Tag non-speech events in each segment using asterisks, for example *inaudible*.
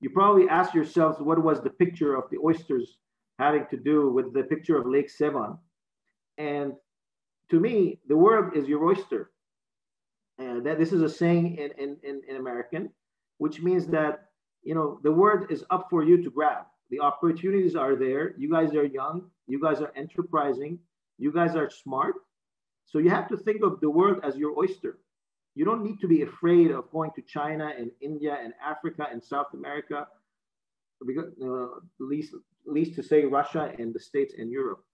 you probably ask yourselves what was the picture of the oysters having to do with the picture of Lake Sevan. And to me, the world is your oyster. And that this is a saying in, in, in, in American, which means that you know the world is up for you to grab. The opportunities are there. You guys are young. You guys are enterprising. You guys are smart. So you have to think of the world as your oyster. You don't need to be afraid of going to China and India and Africa and South America, because, uh, least, least to say Russia and the States and Europe.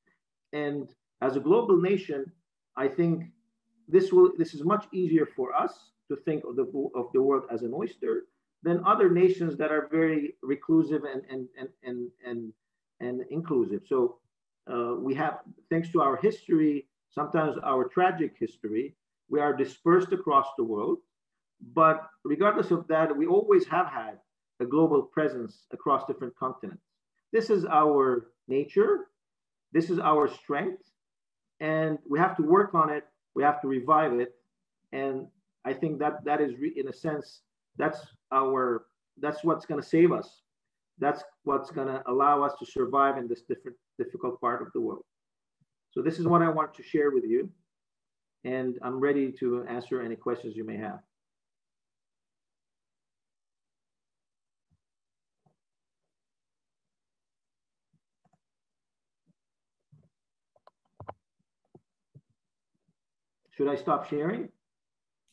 And as a global nation, I think this will this is much easier for us to think of the of the world as an oyster than other nations that are very reclusive and and and and and, and inclusive. So uh, we have, thanks to our history, sometimes our tragic history, we are dispersed across the world. But regardless of that, we always have had a global presence across different continents. This is our nature. This is our strength. And we have to work on it. We have to revive it. And I think that that is, in a sense, that's our, that's what's going to save us. That's what's going to allow us to survive in this different, difficult part of the world. So this is what I want to share with you and I'm ready to answer any questions you may have. Should I stop sharing?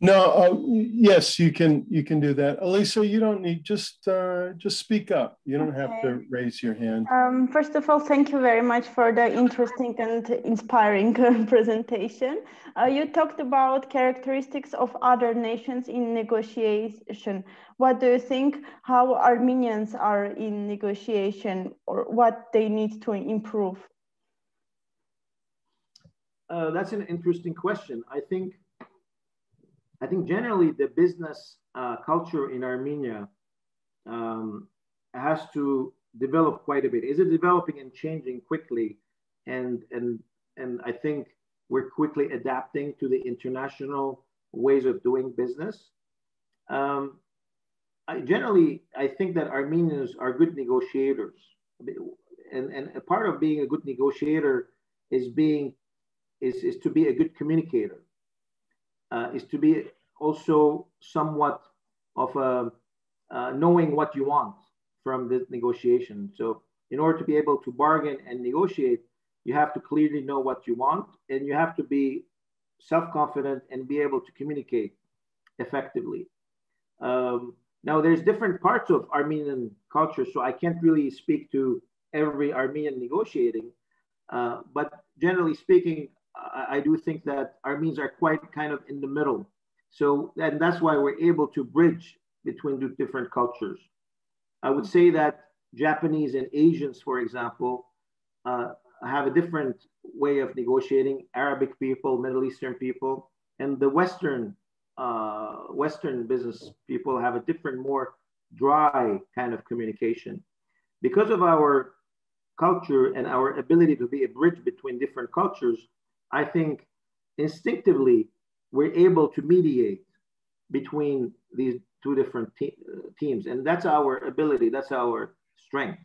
No, uh, yes, you can. You can do that, Elisa. You don't need just uh, just speak up. You don't okay. have to raise your hand. Um, first of all, thank you very much for the interesting and inspiring *laughs* presentation. Uh, you talked about characteristics of other nations in negotiation. What do you think? How Armenians are in negotiation, or what they need to improve? Uh, that's an interesting question. I think I think generally the business uh, culture in Armenia um, has to develop quite a bit. Is it developing and changing quickly? And and and I think we're quickly adapting to the international ways of doing business. Um, I generally I think that Armenians are good negotiators, and and a part of being a good negotiator is being is, is to be a good communicator uh, is to be also somewhat of a uh, knowing what you want from the negotiation. So in order to be able to bargain and negotiate, you have to clearly know what you want and you have to be self-confident and be able to communicate effectively. Um, now there's different parts of Armenian culture, so I can't really speak to every Armenian negotiating, uh, but generally speaking, I, do think that Armenians are quite kind of in the middle. So, and that's why we're able to bridge between the different cultures. I would say that Japanese and Asians, for example, uh, have a different way of negotiating. Arabic people, Middle Eastern people, and the Western uh, Western business people have a different, more dry kind of communication. Because of our culture and our ability to be a bridge between different cultures, I think instinctively we're able to mediate between these two different te- uh, teams. And that's our ability, that's our strength.